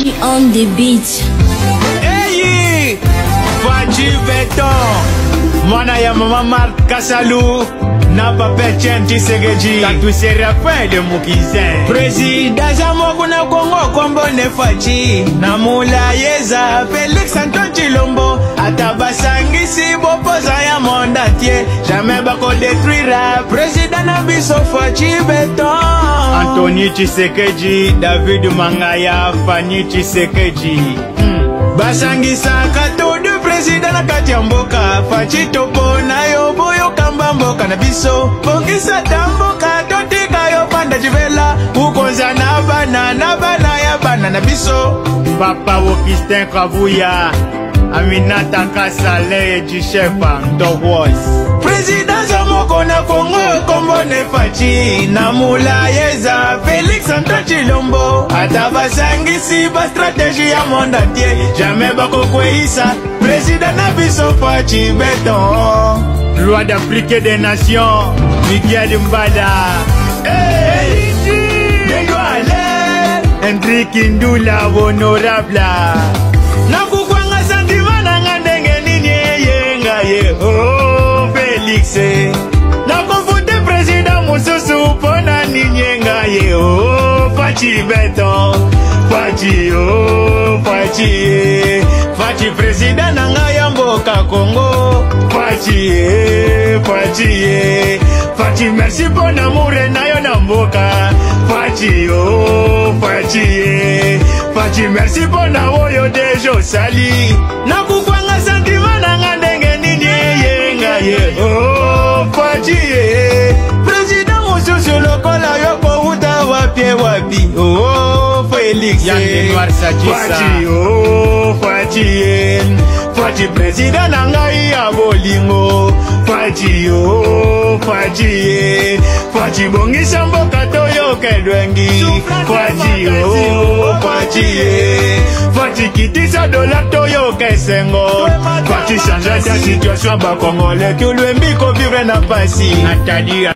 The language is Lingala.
Funky on the beat. Hey, Faji Beto, mwana ya mama Mark Kasalu na papa Chenti Segeji katusere fede mukize presida za mogu na Kongo kombo ne Faji na mula yeza Felix Anto bakodetruira presida na biso faci beton antoni tshisekedi david mangaya fani tshisekedi mm. basangisaka todo presida na kati ya mboka faci topona yo boyokamba mboka na biso bongisa ta mboka totika yo banda jivela kokonza na bana na bana ya bana na biso papa augustin kavuya aminata kasale jishefa ntokwas prezidansa moko na kongo kombo nefaci na mulayeza felix antachilombo ata basangisi bastrategi ya mondatie jamai bakokweyisa prezida na biso faci beton loi d'appliquer des nations miguel mbada hey, hey, hey, Henri Kindula, honorable. Fati Beton Fati o oh, Fati e Fati président na ngai ya mboka Congo Fati e Fati e Fati merci mpo na mure na yo na mboka Fati o oh, Fati e Fati merci mpo na oyo deja osali nakukwanga santima na nga ndenge nini eyenga ye o oh, Fati wapi oo oh, oh, Felix Fati oo oh, Fati Fati president na ngai ya bolingo Fati oo Fati Fati bongisa mboka toyoka edwengi Fati oo Fati Fati kitisa dola toyoka esengo Fati changea ta situation bakongole tulwembi kovivre na pasi